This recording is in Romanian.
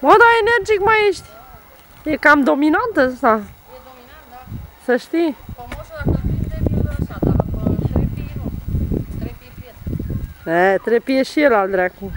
Mă, dar energic mai ești. E cam dominantă asta. E dominant, da. Să știi. Pomosul dacă îl prinde, e așa, dar pe trepii nu. Trepii pierd. E, trepie și el al dracu.